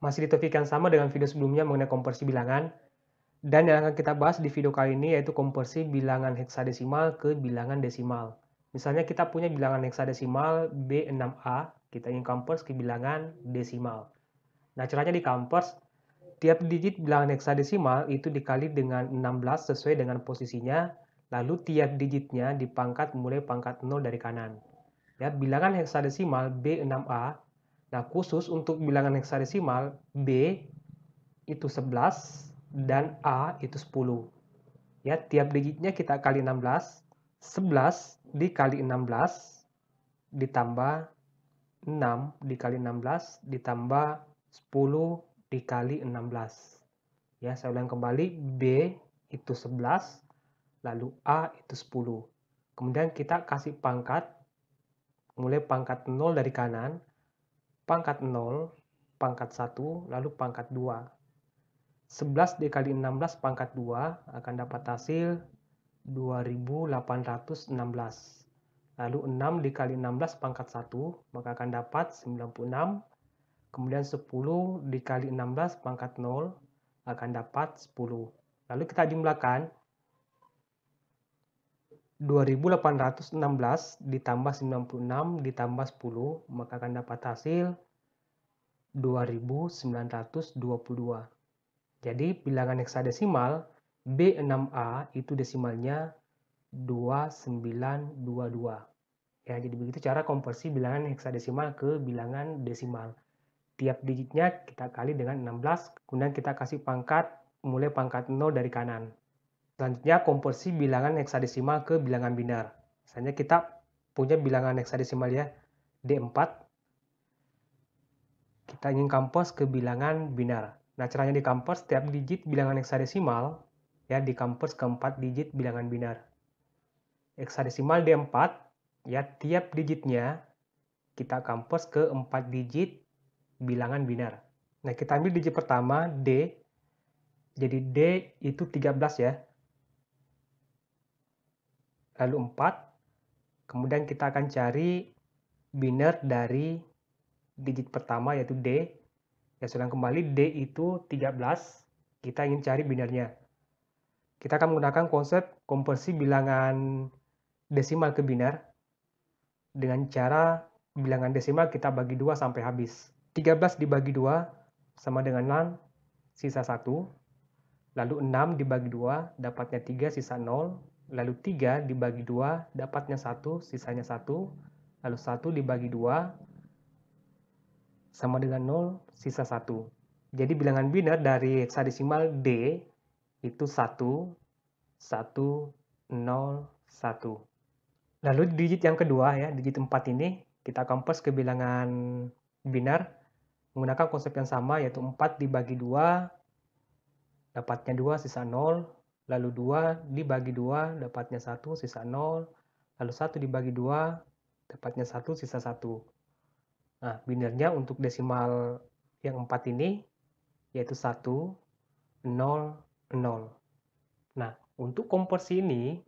Masih di topik yang sama dengan video sebelumnya mengenai konversi bilangan. Dan yang akan kita bahas di video kali ini yaitu konversi bilangan heksadesimal ke bilangan desimal. Misalnya kita punya bilangan heksadesimal B6A, kita ingin convert ke bilangan desimal. Nah, caranya di convert, tiap digit bilangan heksadesimal itu dikali dengan 16 sesuai dengan posisinya, lalu tiap digitnya dipangkat mulai pangkat 0 dari kanan. Ya, bilangan heksadesimal B6A, nah khusus untuk bilangan heksadesimal B itu 11, dan A itu 10. Ya, tiap digitnya kita kali 16. 11 dikali 16 ditambah 6 dikali 16 ditambah 10 dikali 16. Ya, saya ulang kembali B itu 11 lalu A itu 10. Kemudian kita kasih pangkat mulai pangkat 0 dari kanan, pangkat 0, pangkat 1, lalu pangkat 2. 11 dikali 16 pangkat 2 akan dapat hasil 2816. Lalu 6 dikali 16 pangkat 1 maka akan dapat 96. Kemudian 10 dikali 16 pangkat 0 akan dapat 10. Lalu kita jumlahkan 2816 ditambah 96 ditambah 10 maka akan dapat hasil 2922. Jadi bilangan heksadesimal B6A itu desimalnya 2922. Ya, jadi begitu cara konversi bilangan heksadesimal ke bilangan desimal. Tiap digitnya kita kali dengan 16, kemudian kita kasih pangkat mulai pangkat 0 dari kanan. Selanjutnya konversi bilangan heksadesimal ke bilangan binar. Misalnya kita punya bilangan heksadesimal ya D4. Kita ingin kampus ke bilangan binar. Nah, caranya di convert setiap digit bilangan heksadesimal ya di convert ke 4 digit bilangan binar. Heksadesimal D4 ya tiap digitnya kita convert ke 4 digit bilangan binar. Nah, kita ambil digit pertama D. Jadi D itu 13 ya. Lalu 4. Kemudian kita akan cari binar dari digit pertama yaitu D Ya, sudah kembali D itu 13. Kita ingin cari binarnya. Kita akan menggunakan konsep konversi bilangan desimal ke binar dengan cara bilangan desimal kita bagi 2 sampai habis. 13 dibagi 2 sama dengan 6, sisa 1. Lalu 6 dibagi 2, dapatnya 3, sisa 0. Lalu 3 dibagi 2, dapatnya 1, sisanya 1. Lalu 1 dibagi 2, sama dengan 0, sisa 1. Jadi bilangan binar dari heksadesimal D itu 1, 1, 0, 1. Lalu digit yang kedua ya, digit 4 ini kita kompos ke bilangan binar menggunakan konsep yang sama yaitu 4 dibagi 2 dapatnya 2 sisa 0 lalu 2 dibagi 2 dapatnya 1 sisa 0 lalu 1 dibagi 2 dapatnya 1 sisa 1 Nah, binarnya untuk desimal yang 4 ini yaitu 1, 0, 0. Nah, untuk konversi ini,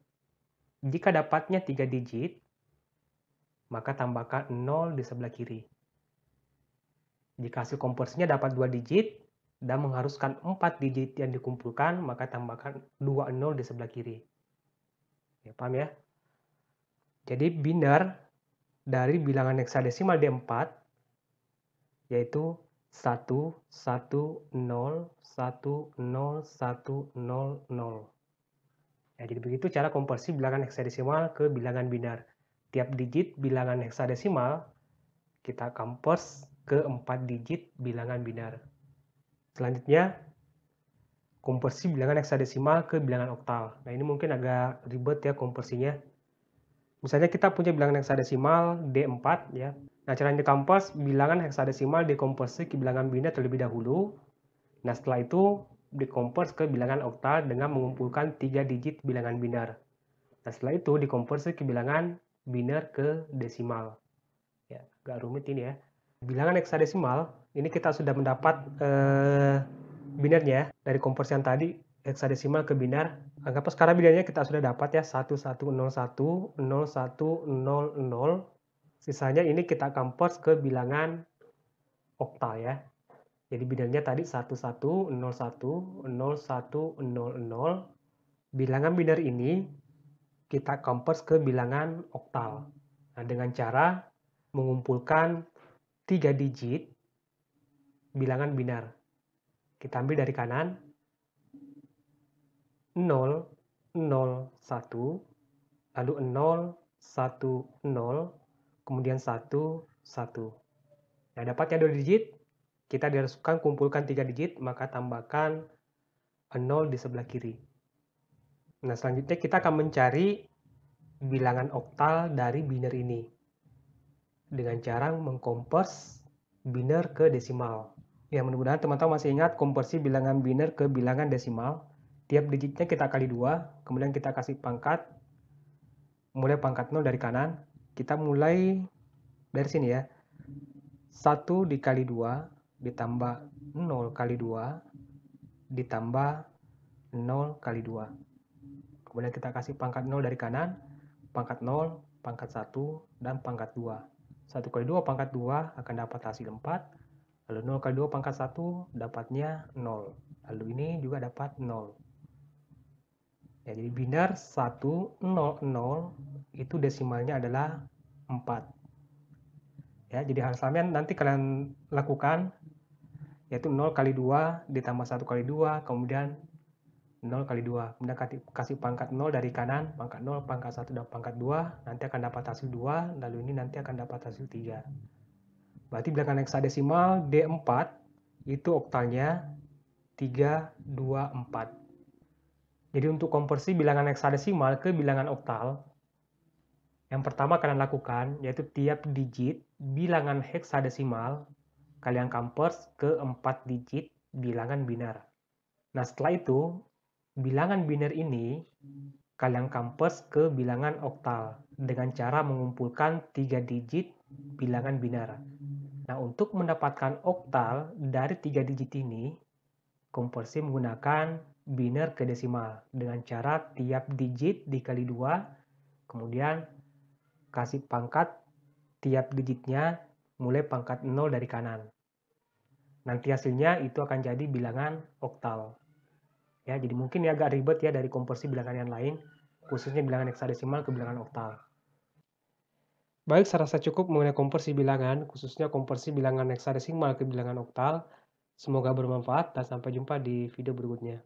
jika dapatnya 3 digit, maka tambahkan 0 di sebelah kiri. Jika hasil konversinya dapat 2 digit dan mengharuskan 4 digit yang dikumpulkan, maka tambahkan 2 0 di sebelah kiri. Ya, paham ya? Jadi binar dari bilangan heksadesimal D4 yaitu 1, 1, 0, 1, 0, 1, 0, 0. Ya, jadi begitu cara konversi bilangan heksadesimal ke bilangan binar. Tiap digit bilangan heksadesimal kita convert ke 4 digit bilangan binar. Selanjutnya, konversi bilangan heksadesimal ke bilangan oktal. Nah, ini mungkin agak ribet ya konversinya. Misalnya kita punya bilangan heksadesimal D4 ya. Nah, cara di kampas, bilangan heksadesimal dikonversi ke bilangan binar terlebih dahulu. Nah, setelah itu dikonversi ke bilangan oktal dengan mengumpulkan tiga digit bilangan binar. Nah, setelah itu dikonversi ke bilangan binar ke desimal. Ya, agak rumit ini ya. Bilangan heksadesimal, ini kita sudah mendapat eh, binarnya dari konversi yang tadi heksadesimal ke binar. Anggaplah sekarang binarnya kita sudah dapat ya 1101 0100 Sisanya ini kita convert ke bilangan oktal ya. Jadi binarnya tadi 1101, 0100. Bilangan binar ini kita convert ke bilangan oktal. Nah, dengan cara mengumpulkan tiga digit bilangan binar. Kita ambil dari kanan 0, 0, 1, lalu 0, 1, 0, kemudian 1, 1. Nah, dapatnya dua digit, kita diharuskan kumpulkan tiga digit, maka tambahkan 0 di sebelah kiri. Nah, selanjutnya kita akan mencari bilangan oktal dari biner ini dengan cara mengkompers biner ke desimal. Ya, mudah-mudahan teman-teman masih ingat konversi bilangan biner ke bilangan desimal. Tiap digitnya kita kali dua, kemudian kita kasih pangkat, mulai pangkat 0 dari kanan. Kita mulai dari sini ya. 1 dikali 2 ditambah 0 kali 2 ditambah 0 kali 2. Kemudian kita kasih pangkat 0 dari kanan, pangkat 0, pangkat 1, dan pangkat 2. 1 kali 2 pangkat 2 akan dapat hasil 4. Lalu 0 kali 2 pangkat 1 dapatnya 0. Lalu ini juga dapat 0. Ya, jadi binar 1, 0, 0 itu desimalnya adalah 4. Ya, jadi hal sama nanti kalian lakukan yaitu 0 kali 2 ditambah 1 kali 2, kemudian 0 kali 2. Kemudian kasih pangkat 0 dari kanan, pangkat 0, pangkat 1, dan pangkat 2, nanti akan dapat hasil 2, lalu ini nanti akan dapat hasil 3. Berarti bilangan heksadesimal D4 itu oktalnya 3, 2, 4. Jadi untuk konversi bilangan heksadesimal ke bilangan oktal, yang pertama kalian lakukan yaitu tiap digit bilangan heksadesimal kalian convert ke 4 digit bilangan binar. Nah, setelah itu, bilangan binar ini kalian convert ke bilangan oktal dengan cara mengumpulkan 3 digit bilangan binar. Nah, untuk mendapatkan oktal dari 3 digit ini, konversi menggunakan binar ke desimal dengan cara tiap digit dikali 2, kemudian kasih pangkat tiap digitnya mulai pangkat 0 dari kanan. Nanti hasilnya itu akan jadi bilangan oktal. Ya, jadi mungkin ya agak ribet ya dari konversi bilangan yang lain, khususnya bilangan heksadesimal ke bilangan oktal. Baik, saya rasa cukup mengenai konversi bilangan, khususnya konversi bilangan heksadesimal ke bilangan oktal. Semoga bermanfaat dan sampai jumpa di video berikutnya.